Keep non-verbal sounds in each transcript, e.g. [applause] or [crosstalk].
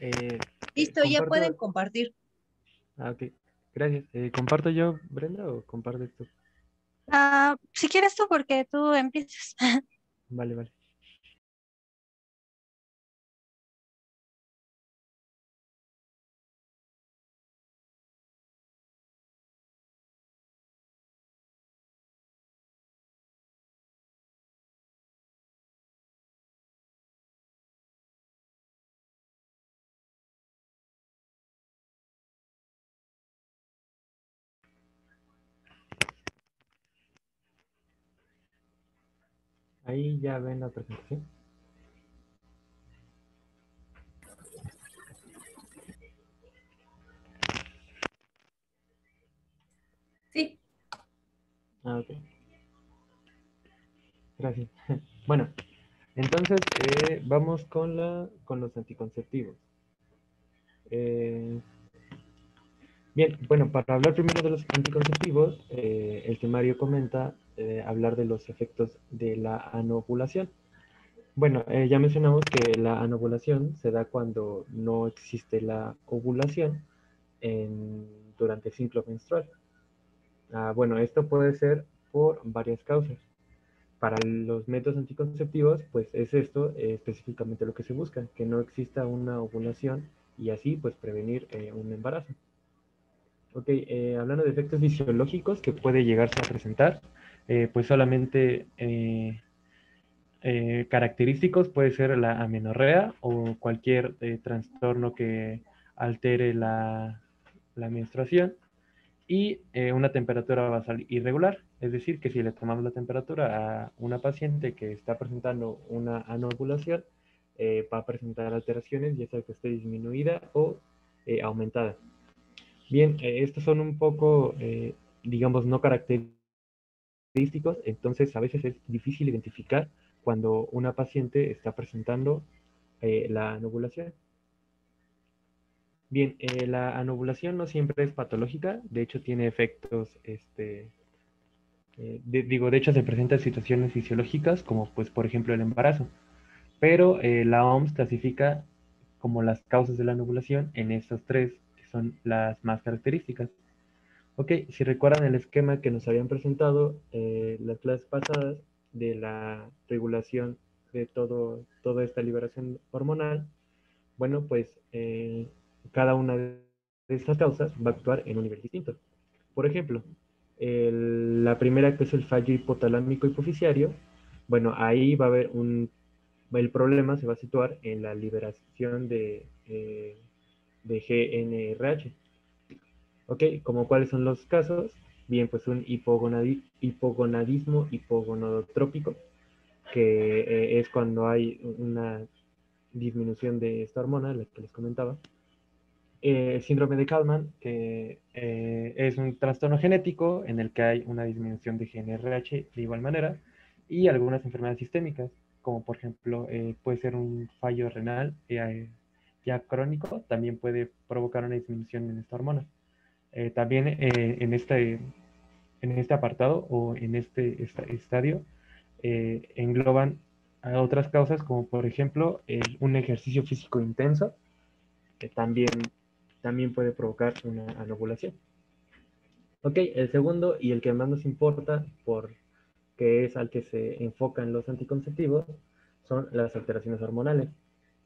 Eh, Listo, ya pueden compartir. Ah, ok. Gracias. Eh, ¿Comparto yo, Brenda, o compartes tú? Ah, si quieres tú, porque tú empiezas. [laughs] Vale, vale. Ahí ya ven la presentación. Sí. Ah, ok. Gracias. [laughs] Bueno, entonces eh, vamos con, la, con los anticonceptivos. Eh, bien, bueno, para hablar primero de los anticonceptivos, eh, el temario comenta hablar de los efectos de la anovulación. Bueno, ya mencionamos que la anovulación se da cuando no existe la ovulación durante el ciclo menstrual. Ah, bueno, esto puede ser por varias causas. Para los métodos anticonceptivos, pues es esto eh, específicamente lo que se busca, que no exista una ovulación y así pues prevenir eh, un embarazo. Ok, eh, hablando de efectos fisiológicos que puede llegarse a presentar, pues solamente característicos puede ser la amenorrea o cualquier trastorno que altere la, la menstruación y eh, una temperatura basal irregular. Es decir, que si le tomamos la temperatura a una paciente que está presentando una anovulación, eh, va a presentar alteraciones, ya sea que esté disminuida o eh, aumentada. Bien, estos son un poco, digamos, no característicos, entonces a veces es difícil identificar cuando una paciente está presentando la anovulación. Bien, eh, la anovulación no siempre es patológica, de hecho tiene efectos, este, eh, digo, de hecho se presentan situaciones fisiológicas como pues por ejemplo el embarazo, pero eh, la OMS clasifica como las causas de la anovulación en estos tres, que son las más características. Ok, si recuerdan el esquema que nos habían presentado las clases pasadas de la regulación de todo, toda esta liberación hormonal, bueno, pues cada una de estas causas va a actuar en un nivel distinto. Por ejemplo, la primera que es el fallo hipotalámico hipoficiario, bueno, ahí va a haber un, el problema se va a situar en la liberación de, eh, de GNRH. ¿Ok? ¿Como cuáles son los casos? Bien, pues un hipogonadismo hipogonadotrópico, que eh, es cuando hay una disminución de esta hormona, la que les comentaba, eh, síndrome de Kalman, que eh, es un trastorno genético en el que hay una disminución de GNRH de igual manera, y algunas enfermedades sistémicas, como por ejemplo puede ser un fallo renal ya crónico, también puede provocar una disminución en esta hormona. También en, este, en este apartado o en este estadio engloban a otras causas como por ejemplo un ejercicio físico intenso, que también también puede provocar una anovulación. Ok, el segundo y el que más nos importa, porque es al que se enfocan los anticonceptivos, son las alteraciones hormonales.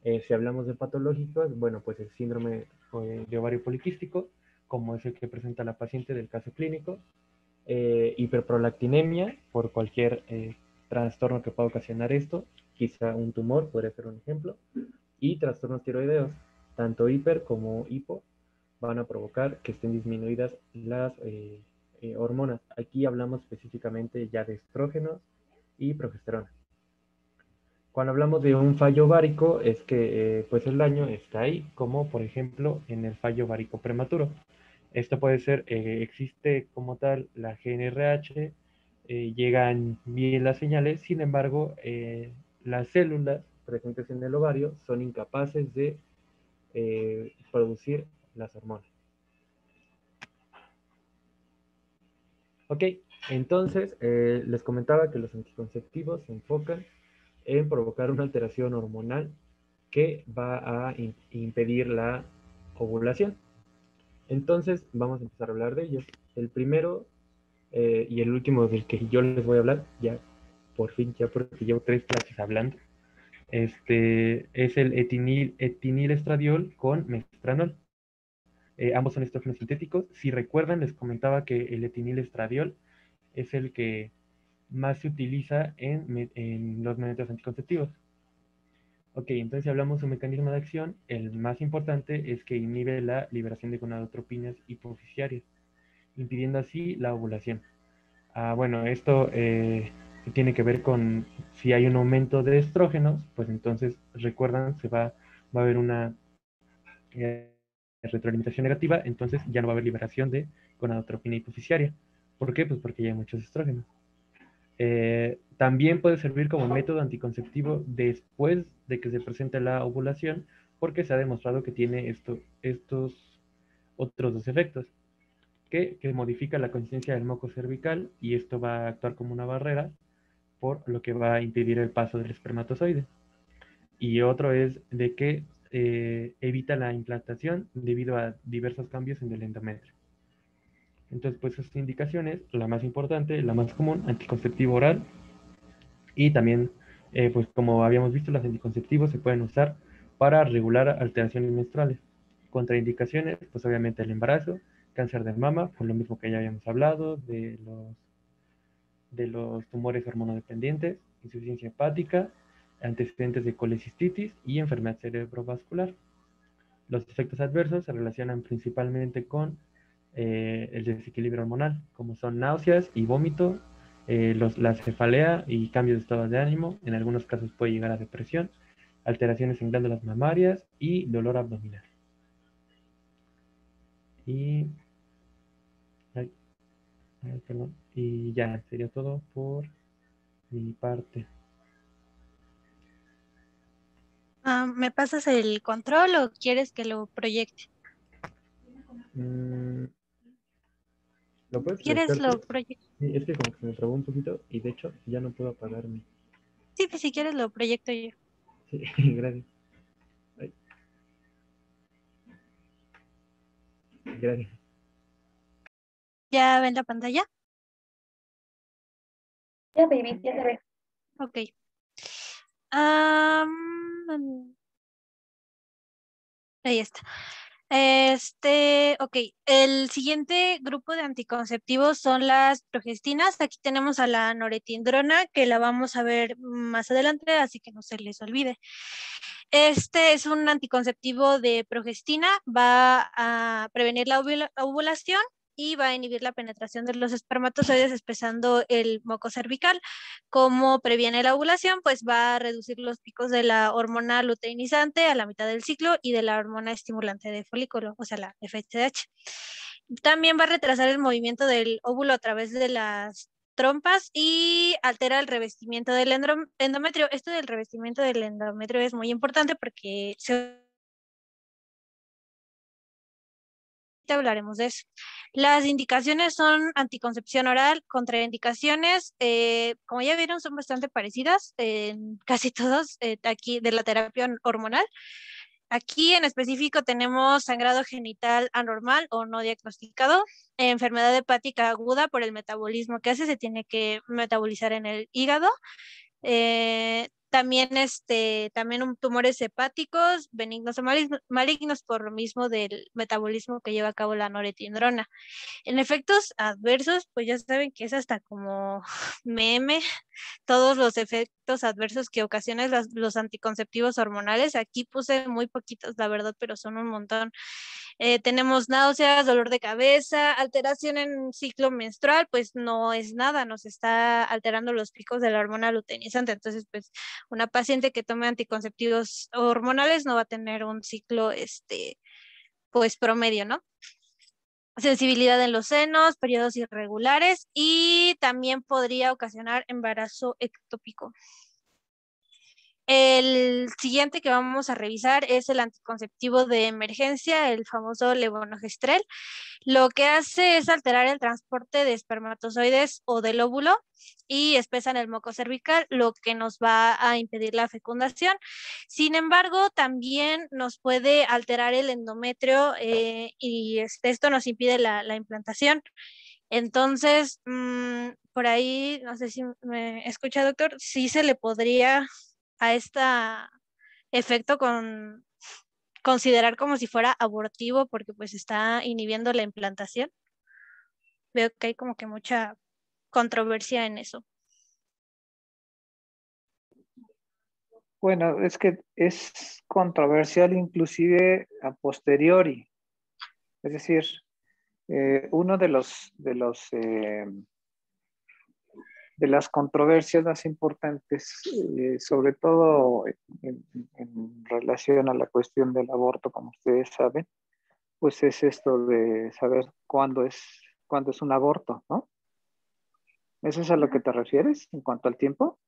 Eh, si hablamos de patológicos, bueno, pues el síndrome eh, de ovario poliquístico, como es el que presenta la paciente del caso clínico, eh, hiperprolactinemia, por cualquier trastorno que pueda ocasionar esto, quizá un tumor podría ser un ejemplo, y trastornos tiroideos, tanto hiper como hipo, van a provocar que estén disminuidas las eh, eh, hormonas. Aquí hablamos específicamente ya de estrógenos y progesterona. Cuando hablamos de un fallo ovárico es que eh, pues el daño está ahí, como por ejemplo en el fallo ovárico prematuro. Esto puede ser, existe como tal la GNRH, llegan bien las señales, sin embargo, las células presentes en el ovario son incapaces de eh, producir las hormonas. Ok, entonces eh, les comentaba que los anticonceptivos se enfocan en provocar una alteración hormonal que va a impedir la ovulación. Entonces, vamos a empezar a hablar de ellos. El primero eh, y el último del que yo les voy a hablar, ya por fin, ya porque llevo tres clases hablando, este, es el etinil, etinil estradiol con mestranol. Eh, ambos son estrógenos sintéticos. Si recuerdan, les comentaba que el etinil estradiol es el que más se utiliza en, en los métodos anticonceptivos. Ok, entonces si hablamos de un mecanismo de acción, el más importante es que inhibe la liberación de gonadotropinas hipofisiarias, impidiendo así la ovulación. Ah, bueno, esto eh, tiene que ver con si hay un aumento de estrógenos, pues entonces recuerdan, se va, va a haber una eh, retroalimentación negativa, entonces ya no va a haber liberación de gonadotropina hipofisiaria. ¿Por qué? Pues porque ya hay muchos estrógenos. Eh, también puede servir como método anticonceptivo después de que se presente la ovulación, porque se ha demostrado que tiene esto, estos otros dos efectos, que, que, modifica la consistencia del moco cervical y esto va a actuar como una barrera, por lo que va a impedir el paso del espermatozoide. Y otro es de que eh, evita la implantación debido a diversos cambios en el endometrio. Entonces, pues esas indicaciones, la más importante, la más común, anticonceptivo oral. Y también, eh, pues como habíamos visto, los anticonceptivos se pueden usar para regular alteraciones menstruales. Contraindicaciones, pues obviamente el embarazo, cáncer de mama, por lo mismo que ya habíamos hablado, de los, de los tumores hormonodependientes, insuficiencia hepática, antecedentes de colecistitis y enfermedad cerebrovascular. Los efectos adversos se relacionan principalmente con eh, el desequilibrio hormonal, como son náuseas y vómito, eh, la cefalea y cambios de estado de ánimo, en algunos casos puede llegar a depresión, alteraciones en glándulas mamarias y dolor abdominal. Y, y ya, sería todo por mi parte. Ah, ¿Me pasas el control o quieres que lo proyecte? Mm, ¿Quieres lo proyecto? Sí, es que como que se me trabó un poquito y de hecho ya no puedo apagarme. Sí, pues si quieres lo proyecto yo. Sí, [laughs] gracias. Gracias. ¿Ya ven la pantalla? Ya, baby, ya se ve. Ok. ahí está. Este, ok, el siguiente grupo de anticonceptivos son las progestinas. Aquí tenemos a la noretindrona, que la vamos a ver más adelante, así que no se les olvide. Este es un anticonceptivo de progestina, va a prevenir la ovulación y va a inhibir la penetración de los espermatozoides espesando el moco cervical. Como previene la ovulación, pues va a reducir los picos de la hormona luteinizante a la mitad del ciclo y de la hormona estimulante de folículo, o sea, la FSH. También va a retrasar el movimiento del óvulo a través de las trompas y altera el revestimiento del endometrio. Esto del revestimiento del endometrio es muy importante porque se hablaremos de eso. Las indicaciones son anticoncepción oral, contraindicaciones, eh, como ya vieron, son bastante parecidas en casi todos eh, aquí de la terapia hormonal. Aquí en específico tenemos sangrado genital anormal o no diagnosticado, enfermedad hepática aguda por el metabolismo que hace, se tiene que metabolizar en el hígado, eh, también, este, también tumores hepáticos, benignos o malignos, por lo mismo del metabolismo que lleva a cabo la noretindrona. En efectos adversos, pues ya saben que es hasta como [laughs] meme todos los efectos adversos que ocasionan los anticonceptivos hormonales. Aquí puse muy poquitos, la verdad, pero son un montón. Eh, tenemos náuseas, dolor de cabeza, alteración en ciclo menstrual, pues no es nada, nos está alterando los picos de la hormona luteinizante. Entonces, pues una paciente que tome anticonceptivos hormonales no va a tener un ciclo, este, pues promedio, ¿no? sensibilidad en los senos, periodos irregulares y también podría ocasionar embarazo ectópico. El siguiente que vamos a revisar es el anticonceptivo de emergencia, el famoso levonorgestrel. Lo que hace es alterar el transporte de espermatozoides o del óvulo y espesan el moco cervical, lo que nos va a impedir la fecundación. Sin embargo, también nos puede alterar el endometrio eh, y este, esto nos impide la, implantación. Entonces, mm, por ahí, no sé si me escucha, doctor, sí se le podría a este efecto con considerar como si fuera abortivo porque pues está inhibiendo la implantación. Veo que hay como que mucha controversia en eso. Bueno, es que es controversial inclusive a posteriori. Es decir, eh, uno de los, de los eh, de las controversias más importantes, eh, sobre todo en, relación a la cuestión del aborto, como ustedes saben, pues es esto de saber cuándo es, cuándo es un aborto, ¿no? ¿Eso es a lo que te refieres en cuanto al tiempo?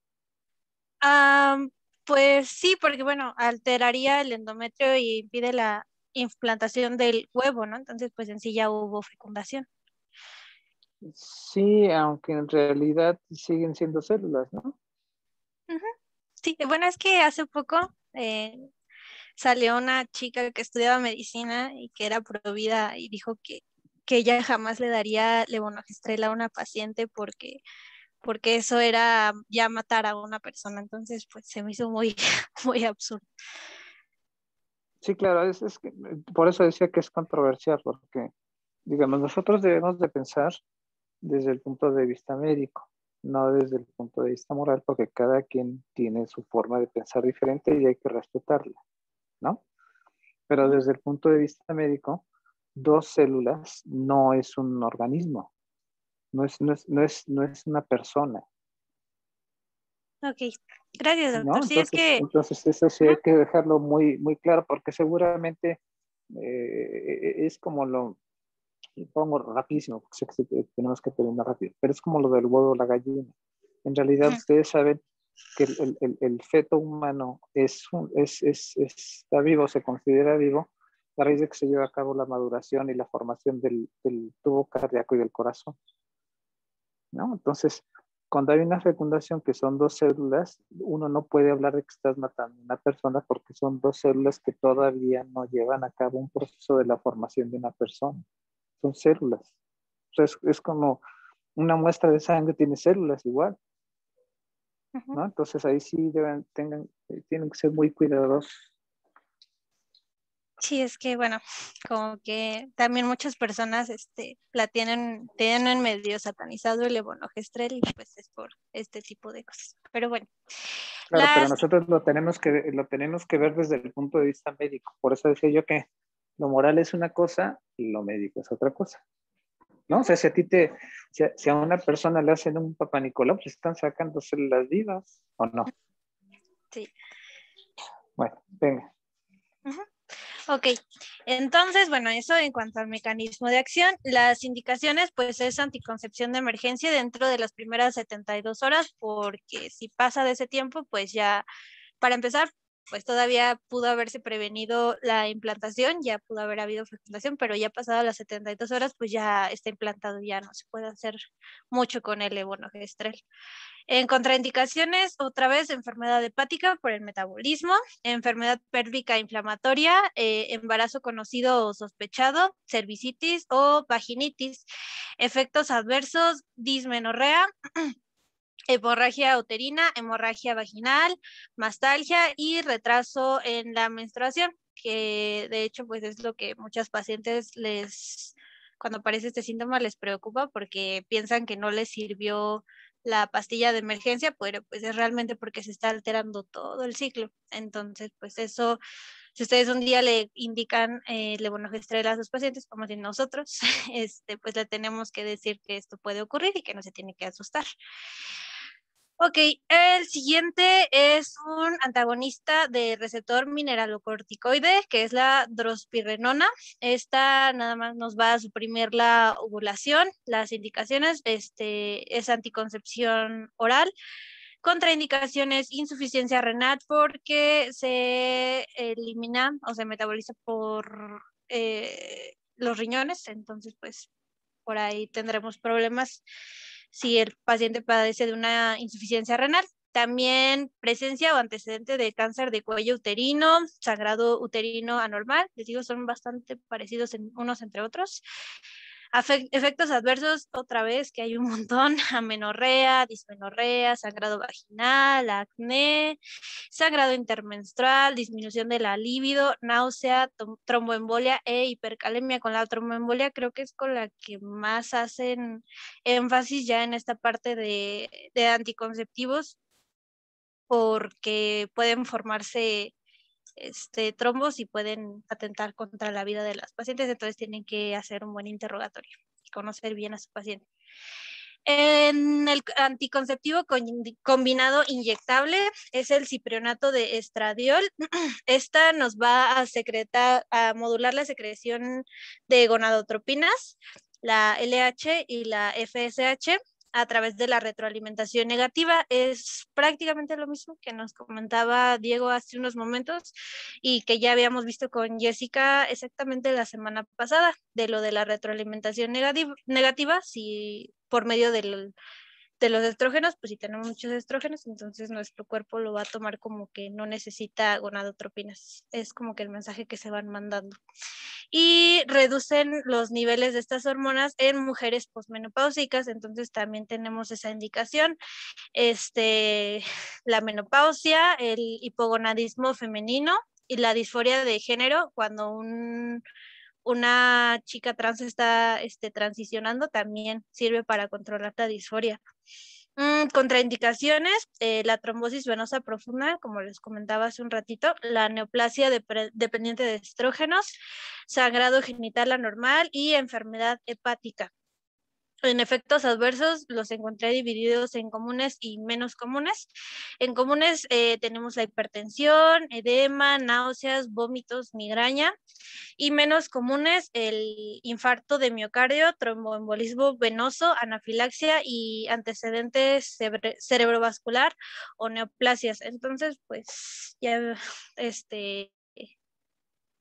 pues sí, porque bueno, alteraría el endometrio y impide la implantación del huevo, ¿no? Entonces, pues en sí ya hubo fecundación. Sí, aunque en realidad siguen siendo células, ¿no? Sí, bueno, es que hace poco eh, salió una chica que estudiaba medicina y que era provida y dijo que, que ella jamás le daría levonorgestrel a una paciente porque, porque eso era ya matar a una persona. Entonces, pues se me hizo muy, [laughs] muy absurdo. Sí, claro, es, es que, por eso decía que es controversial, porque, digamos, nosotros debemos de pensar desde el punto de vista médico, no desde el punto de vista moral, porque cada quien tiene su forma de pensar diferente y hay que respetarla, ¿no? Pero desde el punto de vista médico, dos células no es un organismo, no es, no es, no es, no es una persona. Ok, gracias, doctor. Entonces, es que... entonces eso sí hay que dejarlo muy, muy claro, porque seguramente eh, es como lo, y pongo rapidísimo, porque sé que tenemos que terminar rápido, pero es como lo del huevo o la gallina. En realidad, ustedes saben que el, el, el feto humano es, es, es, está vivo, se considera vivo, a raíz de que se lleva a cabo la maduración y la formación del, del tubo cardíaco y del corazón. ¿No? Entonces, cuando hay una fecundación que son dos células, uno no puede hablar de que estás matando a una persona porque son dos células que todavía no llevan a cabo un proceso de la formación de una persona son células. Entonces es como una muestra de sangre tiene células igual. ¿no? Entonces ahí sí deben, tengan, eh, tienen que ser muy cuidadosos. Sí, es que bueno, como que también muchas personas este, la tienen, tienen medio satanizado el levonorgestrel y pues es por este tipo de cosas. Pero bueno. Claro, pero nosotros lo tenemos, que, lo tenemos que ver desde el punto de vista médico. Por eso decía yo que lo moral es una cosa y lo médico es otra cosa. ¿No? O sea, si a ti te, si a, una persona le hacen un papá Nicolau, pues están sacando células vivas o no. Sí. Bueno, venga. Ok, entonces, bueno, eso en cuanto al mecanismo de acción, las indicaciones, pues es anticoncepción de emergencia dentro de las primeras 72 horas, porque si pasa de ese tiempo, pues ya, para empezar, pues todavía pudo haberse prevenido la implantación, ya pudo haber habido fecundación, pero ya pasado las 72 horas, pues ya está implantado, ya no se puede hacer mucho con el levonorgestrel. En contraindicaciones, otra vez, enfermedad hepática por el metabolismo, enfermedad pélvica inflamatoria, eh, embarazo conocido o sospechado, cervicitis o vaginitis, efectos adversos, dismenorrea, [clears throat] hemorragia uterina, hemorragia vaginal, mastalgia y retraso en la menstruación, que de hecho pues es lo que muchas pacientes les, cuando aparece este síntoma les preocupa porque piensan que no les sirvió la pastilla de emergencia, pero pues es realmente porque se está alterando todo el ciclo. Entonces, pues eso, si ustedes un día le indican eh, levonorgestrel a sus pacientes, como si nosotros, [laughs] este, pues le tenemos que decir que esto puede ocurrir y que no se tiene que asustar. Ok, el siguiente es un antagonista de receptor mineralocorticoide, que es la drospirenona. Esta nada más nos va a suprimir la ovulación. Las indicaciones este, es anticoncepción oral. Contraindicaciones, insuficiencia renal porque se elimina o se metaboliza por eh, los riñones, entonces pues por ahí tendremos problemas si el paciente padece de una insuficiencia renal. También presencia o antecedente de cáncer de cuello uterino, sangrado uterino anormal, les digo, son bastante parecidos en, unos entre otros efectos adversos, otra vez, que hay un montón, [laughs] amenorrea, dismenorrea, sangrado vaginal, acné, sangrado intermenstrual, disminución de la libido, náusea, tromboembolia e hipercalemia. Con la tromboembolia creo que es con la que más hacen énfasis ya en esta parte de, de anticonceptivos porque pueden formarse este, trombos y pueden atentar contra la vida de las pacientes, entonces tienen que hacer un buen interrogatorio y conocer bien a su paciente. En el anticonceptivo combinado inyectable es el ciprionato de estradiol. [clears throat] Esta nos va a secretar, a modular la secreción de gonadotropinas, la LH y la FSH a través de la retroalimentación negativa. Es prácticamente lo mismo que nos comentaba Diego hace unos momentos y que ya habíamos visto con Jessica exactamente la semana pasada, de lo de la retroalimentación negativa, si por medio del de los estrógenos, pues si tenemos muchos estrógenos, entonces nuestro cuerpo lo va a tomar como que no necesita gonadotropinas. Es como que el mensaje que se van mandando. Y reducen los niveles de estas hormonas en mujeres posmenopáusicas, entonces también tenemos esa indicación. Este, la menopausia, el hipogonadismo femenino y la disforia de género, cuando un una chica trans está este, transicionando, también sirve para controlar la disforia. Mm, contraindicaciones, eh, la trombosis venosa profunda, como les comentaba hace un ratito, la neoplasia dependiente de estrógenos, sangrado genital anormal y enfermedad hepática. En efectos adversos los encontré divididos en comunes y menos comunes. En comunes eh, tenemos la hipertensión, edema, náuseas, vómitos, migraña. Y menos comunes el infarto de miocardio, tromboembolismo venoso, anafilaxia y antecedentes cerebrovascular o neoplasias. Entonces, pues ya este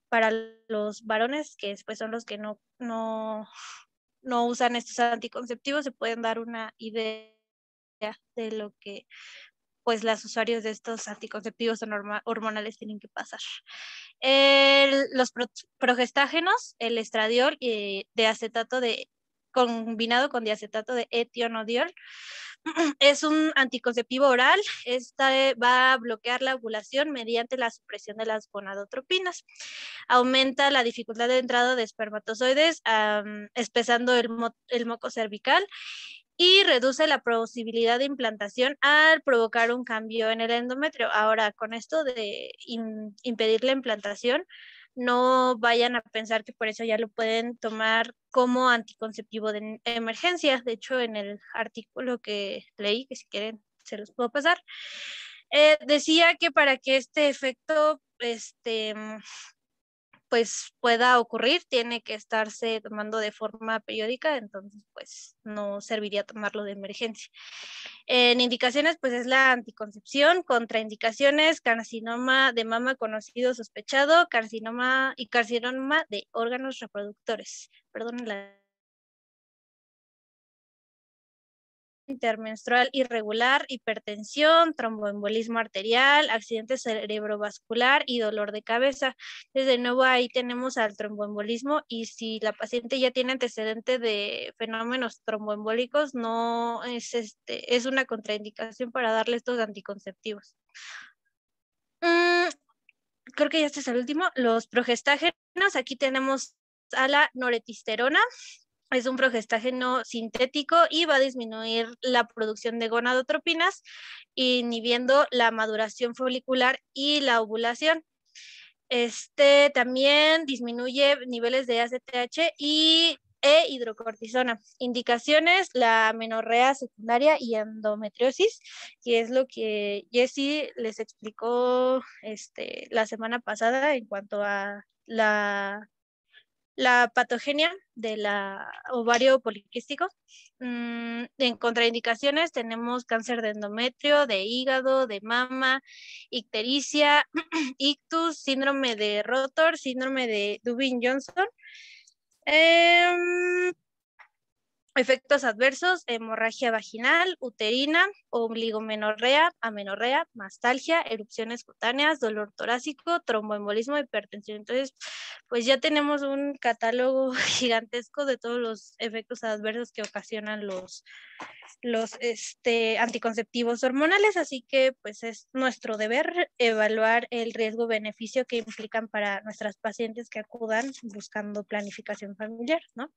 para los varones, que después son los que no, no no usan estos anticonceptivos se pueden dar una idea de lo que pues las usuarios de estos anticonceptivos hormonales tienen que pasar. los progestágenos, el estradiol y de acetato de combinado con diacetato de etionodiol [clears throat] es un anticonceptivo oral. Esta va a bloquear la ovulación mediante la supresión de las gonadotropinas. Aumenta la dificultad de entrada de espermatozoides, espesando el, moco cervical y reduce la posibilidad de implantación al provocar un cambio en el endometrio. Ahora, con esto de impedir la implantación, no vayan a pensar que por eso ya lo pueden tomar como anticonceptivo de emergencia. De hecho, en el artículo que leí, que si quieren se los puedo pasar, eh, decía que para que este efecto este, pues pueda ocurrir, tiene que estarse tomando de forma periódica, entonces pues no serviría tomarlo de emergencia. En indicaciones pues es la anticoncepción, contraindicaciones, carcinoma de mama conocido sospechado, carcinoma y carcinoma de órganos reproductores. Perdón intermenstrual irregular, hipertensión, tromboembolismo arterial, accidente cerebrovascular y dolor de cabeza. Desde nuevo ahí tenemos al tromboembolismo y si la paciente ya tiene antecedente de fenómenos tromboembólicos, no es, este, es una contraindicación para darle estos anticonceptivos. Mm, creo que ya este es el último. Los progestágenos, aquí tenemos a la noretisterona, es un progestágeno sintético y va a disminuir la producción de gonadotropinas, inhibiendo la maduración folicular y la ovulación. Este también disminuye niveles de ACTH y e hidrocortisona. Indicaciones, la menorrea secundaria y endometriosis, que es lo que Jessie les explicó este, la semana pasada en cuanto a la la patogenia del ovario poliquístico. Mm, en contraindicaciones tenemos cáncer de endometrio, de hígado, de mama, ictericia, [clears throat] ictus, síndrome de rotor, síndrome de Dubin-Johnson. Em, Efectos adversos, hemorragia vaginal, uterina, obligomenorrea, amenorrea, mastalgia, erupciones cutáneas, dolor torácico, tromboembolismo, hipertensión. Entonces, pues ya tenemos un catálogo [laughs] gigantesco de todos los efectos adversos que ocasionan los, los este, anticonceptivos hormonales, así que pues es nuestro deber evaluar el riesgo-beneficio que implican para nuestras pacientes que acudan buscando planificación familiar, ¿no?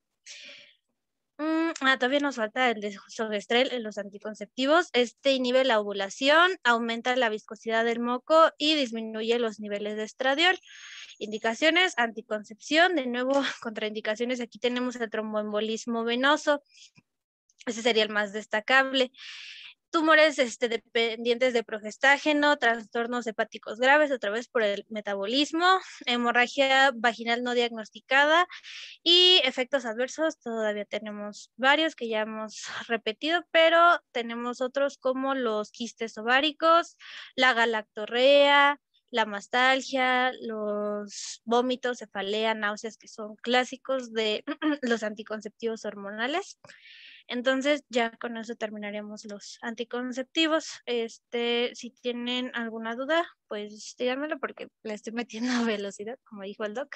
Mm, ah, todavía nos falta el desogestrel en los anticonceptivos. Este inhibe la ovulación, aumenta la viscosidad del moco y disminuye los niveles de estradiol. Indicaciones, anticoncepción, de nuevo, [laughs] contraindicaciones, aquí tenemos el tromboembolismo venoso. Ese sería el más destacable tumores este, dependientes de progestágeno, trastornos hepáticos graves, otra vez por el metabolismo, hemorragia vaginal no diagnosticada y efectos adversos. Todavía tenemos varios que ya hemos [laughs] repetido, pero tenemos otros como los quistes ováricos, la galactorrea, la mastalgia, los vómitos, cefalea, náuseas, que son clásicos de [clears throat] los anticonceptivos hormonales. Entonces ya con eso terminaremos los anticonceptivos. Este, si tienen alguna duda, pues díganmelo porque le estoy metiendo [laughs] velocidad, como dijo el doc.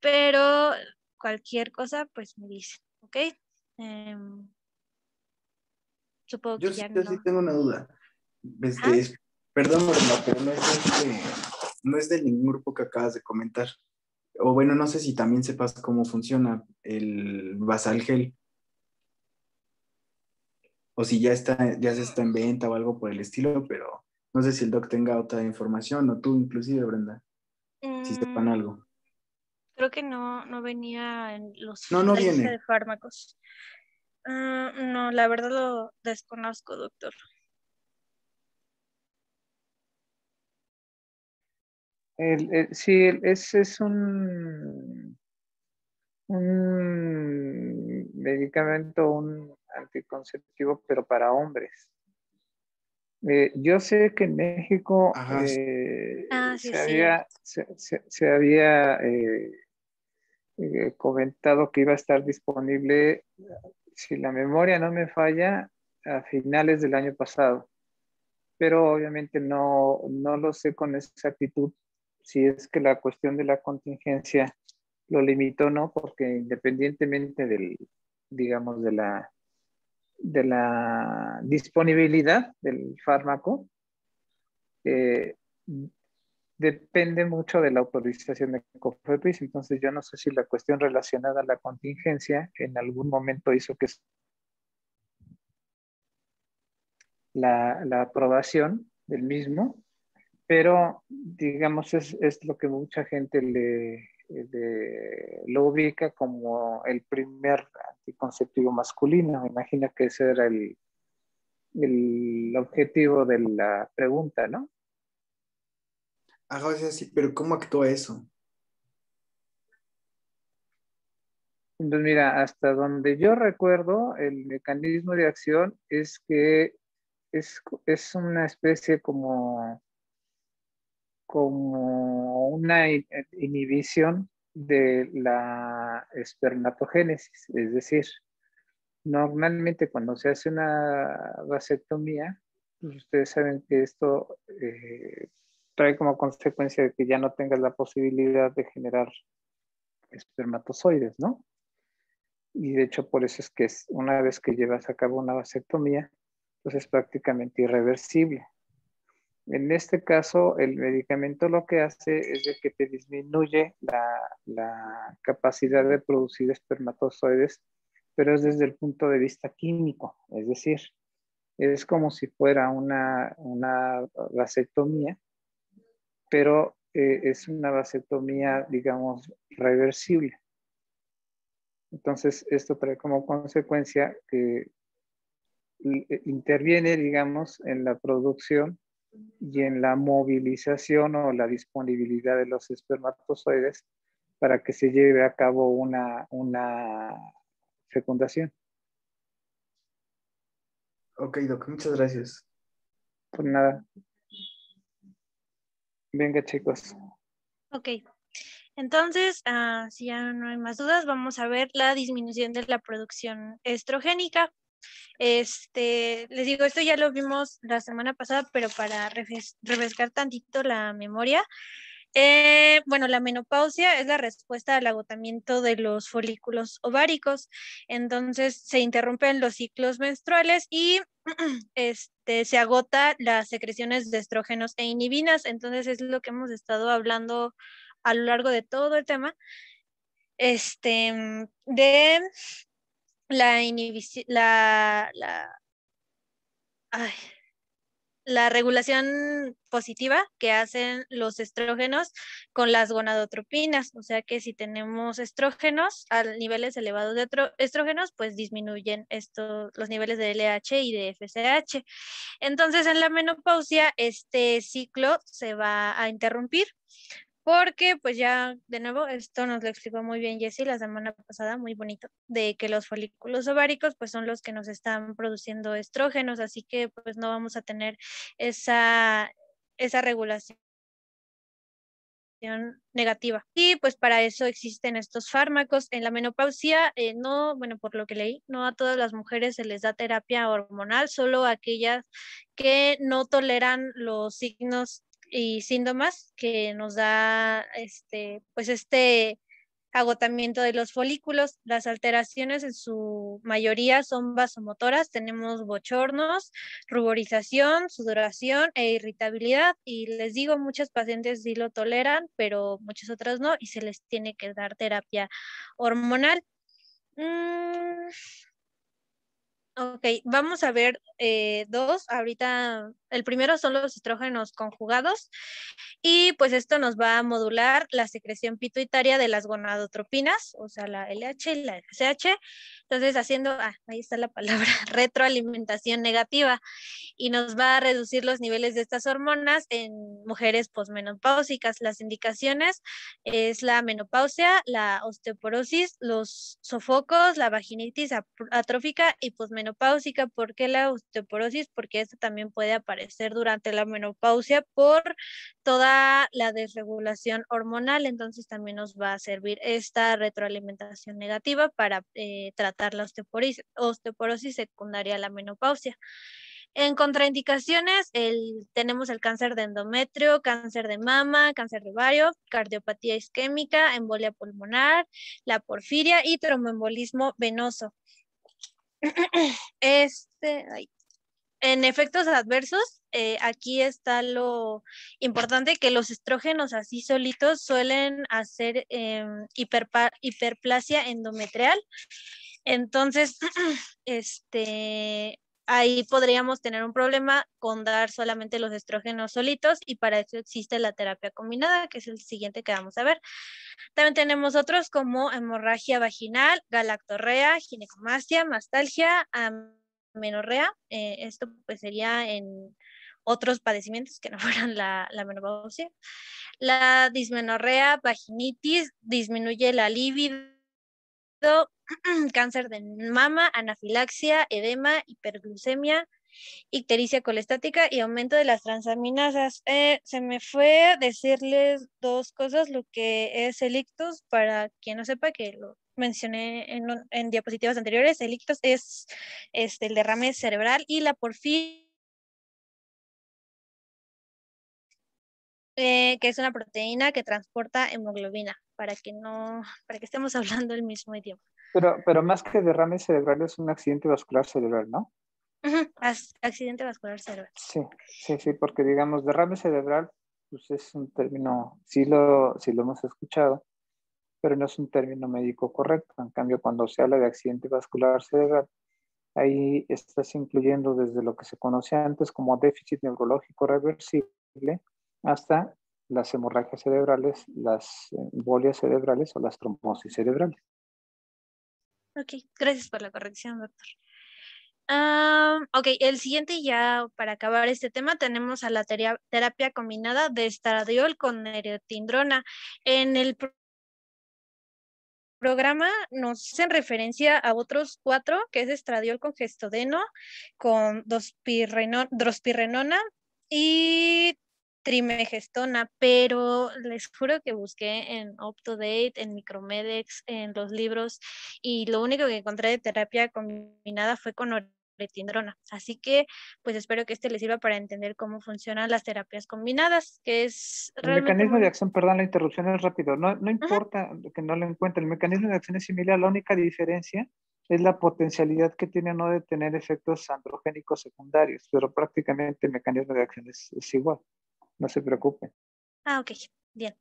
Pero cualquier cosa, pues me dicen, ¿ok? Em, supongo que ya no. Yo sí tengo una duda. Este, perdón, pero no es, de, no es de ningún grupo que acabas de comentar. O bueno, no sé si también sepas cómo funciona el basal gel o si ya está, ya se está en venta o algo por el estilo, pero no sé si el doc tenga otra información o tú inclusive, Brenda, si sepan mm, algo. Creo que no, no venía en los no, no viene. de fármacos. Ah, no, la verdad lo desconozco, doctor. El, sí, ese es un, un medicamento, un anticonceptivo, pero para hombres. Eh, yo sé que en México eh, ah, se, Había, se, había, eh, comentado que iba a estar disponible, si la memoria no me falla, a finales del año pasado. Pero obviamente no, no lo sé con exactitud si es que la cuestión de la contingencia lo limitó o no, porque independientemente del, digamos, de la de la disponibilidad del fármaco eh, depende mucho de la autorización de COFEPRIS. Entonces, yo no sé si la cuestión relacionada a la contingencia en algún momento hizo que la, la aprobación del mismo, pero digamos es, es lo que mucha gente le, lo ubica como el primer anticonceptivo masculino. Me imagino que ese era el, el objetivo de la pregunta, ¿no? Ajá, o sí, pero ¿cómo actúa eso? Pues mira, hasta donde yo recuerdo, el mecanismo de acción es que es, es una especie como como una inhibición de la espermatogénesis, es decir, normalmente cuando se hace una vasectomía, pues ustedes saben que esto eh, trae como consecuencia de que ya no tengas la posibilidad de generar espermatozoides, ¿no? Y de hecho por eso es que una vez que llevas a cabo una vasectomía, pues es prácticamente irreversible. En este caso, el medicamento lo que hace es de que te disminuye la, capacidad de producir espermatozoides, pero es desde el punto de vista químico, es decir, es como si fuera una, una vasectomía, pero eh, es una vasectomía, digamos, reversible. Entonces, esto trae como consecuencia que interviene, digamos, en la producción y en la movilización o la disponibilidad de los espermatozoides para que se lleve a cabo una, una fecundación. Ok, Doc, muchas gracias. Pues nada. Venga, chicos. Ok. Entonces, ah, si ya no hay más dudas, vamos a ver la disminución de la producción estrogénica. Este, les digo, esto ya lo vimos la semana pasada, pero para refrescar tantito la memoria, eh, bueno, la menopausia es la respuesta al agotamiento de los folículos ováricos. Entonces se interrumpen los ciclos menstruales y [clears throat] este, se agota las secreciones de estrógenos e inhibinas. Entonces es lo que hemos estado hablando a lo largo de todo el tema. Este, de la inhibición, la, la, regulación positiva que hacen los estrógenos con las gonadotropinas, o sea que si tenemos estrógenos a niveles elevados de estrógenos, pues disminuyen los niveles de LH y de FSH. Entonces, en la menopausia este ciclo se va a interrumpir porque pues ya de nuevo esto nos lo explicó muy bien Jessie la semana pasada, muy bonito, de que los folículos ováricos pues son los que nos están produciendo estrógenos, así que pues no vamos a tener esa, esa regulación negativa. Y pues para eso existen estos fármacos. En la menopausia, eh, no, bueno, por lo que leí, no a todas las mujeres se les da terapia hormonal, solo a aquellas que no toleran los signos y síntomas que nos da este, pues este agotamiento de los folículos. Las alteraciones en su mayoría son vasomotoras. Tenemos bochornos, ruborización, sudoración e irritabilidad. Y les digo, muchas pacientes sí lo toleran, pero muchas otras no, y se les tiene que dar terapia hormonal. Mm, Ok, vamos a ver eh, dos. Ahorita el primero son los estrógenos conjugados y pues esto nos va a modular la secreción pituitaria de las gonadotropinas, o sea, la LH y la FSH. Entonces, haciendo, ah, ahí está la palabra, [laughs] retroalimentación negativa y nos va a reducir los niveles de estas hormonas en mujeres posmenopáusicas. Las indicaciones es la menopausia, la osteoporosis, los sofocos, la vaginitis atrófica y posmenopáusica. ¿Por qué la osteoporosis? Porque esto también puede aparecer durante la menopausia por toda la desregulación hormonal. Entonces también nos va a servir esta retroalimentación negativa para eh, tratar la osteoporosis, osteoporosis secundaria a la menopausia. En contraindicaciones, el, tenemos el cáncer de endometrio, cáncer de mama, cáncer de ovario, cardiopatía isquémica, embolia pulmonar, la porfiria y tromboembolismo venoso. [clears throat] Este, en efectos adversos, eh, aquí está lo importante que los estrógenos así solitos suelen hacer em, hiperplasia endometrial. Entonces, [clears throat] este, ahí podríamos tener un problema con dar solamente los estrógenos solitos y para eso existe la terapia combinada, que es el siguiente que vamos a ver. También tenemos otros como hemorragia vaginal, galactorrea, ginecomastia, mastalgia, amenorrea. Eh, esto pues sería en otros padecimientos que no [laughs] fueran la, la menopausia. La dismenorrea, vaginitis, disminuye la libido, [clears throat] cáncer de mama, anafilaxia, edema, hiperglucemia, ictericia colestática y aumento de las transaminasas. Eh, se me fue decirles dos cosas, lo que es el ictus, para quien no sepa que lo mencioné en, diapositivas anteriores, el ictus es este, el derrame cerebral y la porfiria Eh, que es una proteína que transporta hemoglobina, para que no, para que estemos [laughs] hablando el mismo idioma. Pero, pero más que derrame cerebral es un accidente vascular cerebral, ¿no? Accidente vascular cerebral. Sí, sí, sí, porque digamos derrame cerebral, pues es un término, sí lo, sí lo hemos escuchado, pero no es un término médico correcto. En cambio, cuando se habla de accidente vascular cerebral, ahí estás incluyendo desde lo que se conoce antes como déficit neurológico reversible hasta las hemorragias cerebrales, las embolias cerebrales o las trombosis cerebrales. Ok, gracias por la corrección, doctor. Ah, ok, el siguiente ya para acabar este tema tenemos a la terapia combinada de estradiol con neretindrona. En el programa nos hacen referencia a otros cuatro, que es estradiol con gestodeno, con drospirrenona y trimegestona, pero les juro que busqué en UpToDate, en Micromedex, en los libros, y lo único que encontré de terapia combinada fue con retindrona. Así que, pues espero que este les sirva para entender cómo funcionan las terapias combinadas, que es... El mecanismo de acción, perdón, la interrupción es rápido, no, no importa que no lo encuentre, el mecanismo de acción es similar, la única diferencia es la potencialidad que tiene no de tener efectos androgénicos secundarios, pero prácticamente el mecanismo de acción es, es igual, no se preocupen. Ah, ok, bien.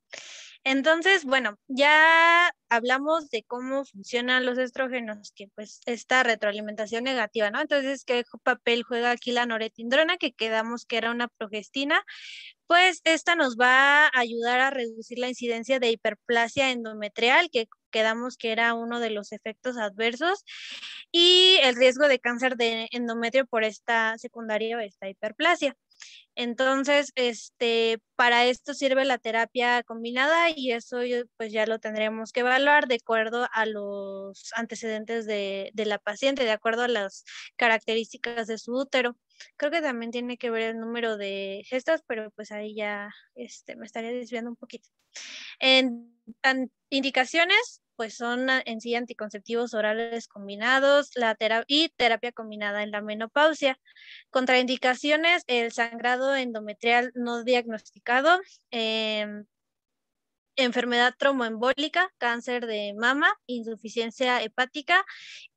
Entonces, bueno, ya hablamos de cómo funcionan los estrógenos, que pues esta retroalimentación negativa, ¿no? Entonces, ¿qué papel juega aquí la noretindrona, que quedamos que era una progestina? Pues esta nos va a ayudar a reducir la incidencia de hiperplasia endometrial, que quedamos que era uno de los efectos adversos, y el riesgo de cáncer de endometrio por esta secundaria o esta hiperplasia. Entonces, este, para esto sirve la terapia combinada y eso pues ya lo tendremos que evaluar de acuerdo a los antecedentes de, la paciente, de acuerdo a las características de su útero. Creo que también tiene que ver el número de gestas, pero pues ahí ya este, me estaría desviando un poquito. En, indicaciones, pues son en sí anticonceptivos orales combinados la y terapia combinada en la menopausia. Contraindicaciones, el sangrado endometrial no diagnosticado, em, enfermedad tromboembólica, cáncer de mama, insuficiencia hepática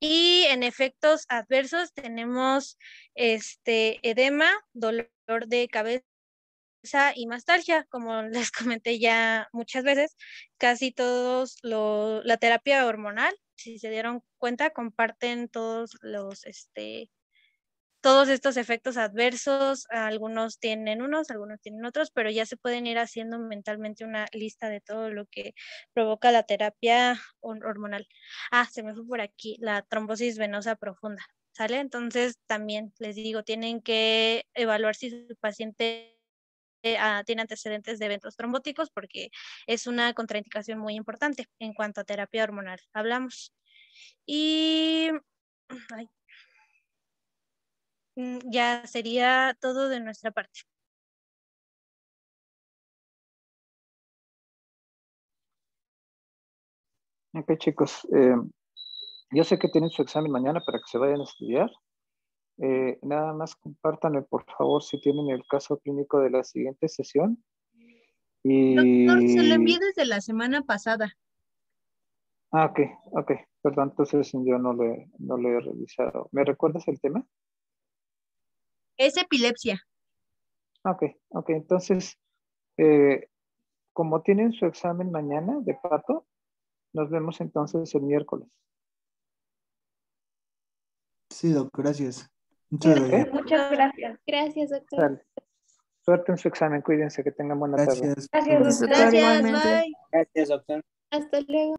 y en efectos adversos tenemos este edema, dolor de cabeza y nostalgia, como [laughs] les comenté ya muchas veces, casi todos lo, la terapia hormonal, si se dieron cuenta, comparten todos los, este, todos estos efectos adversos, algunos tienen unos, algunos tienen otros, pero ya se pueden ir haciendo mentalmente una lista de todo lo que provoca la terapia hormonal. Ah, se me fue por aquí, la trombosis venosa profunda, ¿sale? Entonces también les digo, tienen que evaluar si su paciente eh, ah, tiene antecedentes de eventos trombóticos porque es una contraindicación muy importante en cuanto a terapia hormonal. Hablamos. Y mm, ya sería todo de nuestra parte. Ok, chicos. Eh, yo sé que tienen su examen mañana para que se vayan a estudiar. Eh, nada más compártanme, por favor, si tienen el caso clínico de la siguiente sesión. Y... Doctor, se lo envié desde la semana pasada. Ah, ok, ok. Perdón, entonces yo no le, no le he revisado. ¿Me recuerdas el tema? Es epilepsia. Ok, ok. Entonces, eh, como tienen su examen mañana de pato, nos vemos entonces el miércoles. Sí, doctor, gracias. Muchas gracias. Muchas gracias. Gracias, doctor. Suerte en su examen, cuídense, que tengan buena tarde. Gracias, doctor. Gracias, bye. Gracias, doctor. Hasta luego.